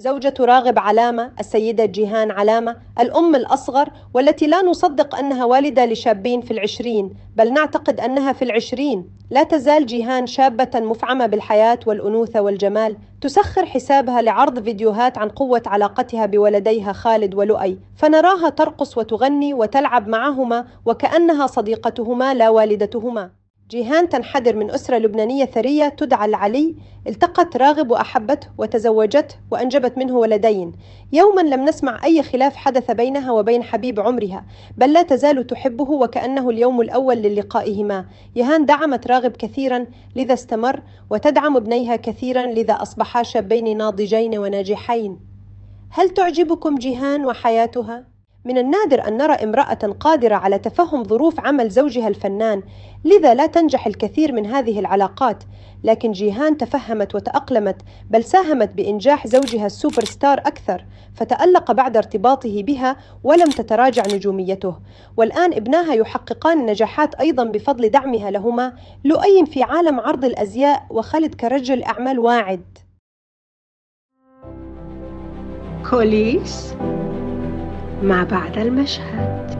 زوجة راغب علامة السيدة جيهان علامة الأم الأصغر والتي لا نصدق أنها والدة لشابين في العشرين بل نعتقد أنها في العشرين. لا تزال جيهان شابة مفعمة بالحياة والأنوثة والجمال تسخر حسابها لعرض فيديوهات عن قوة علاقتها بولديها خالد ولؤي فنراها ترقص وتغني وتلعب معهما وكأنها صديقتهما لا والدتهما. جيهان تنحدر من أسرة لبنانية ثرية تدعى العلي التقت راغب وأحبته وتزوجته وأنجبت منه ولدين. يوما لم نسمع أي خلاف حدث بينها وبين حبيب عمرها بل لا تزال تحبه وكأنه اليوم الأول للقائهما. يهان دعمت راغب كثيرا لذا استمر وتدعم ابنيها كثيرا لذا أصبحا شابين ناضجين وناجحين. هل تعجبكم جيهان وحياتها؟ من النادر أن نرى امرأة قادرة على تفهم ظروف عمل زوجها الفنان، لذا لا تنجح الكثير من هذه العلاقات، لكن جيهان تفهمت وتأقلمت بل ساهمت بإنجاح زوجها السوبر ستار أكثر، فتألق بعد ارتباطه بها ولم تتراجع نجوميته، والآن ابناها يحققان النجاحات أيضا بفضل دعمها لهما، لؤي في عالم عرض الأزياء وخالد كرجل أعمال واعد. كوليس؟ ما بعد المشهد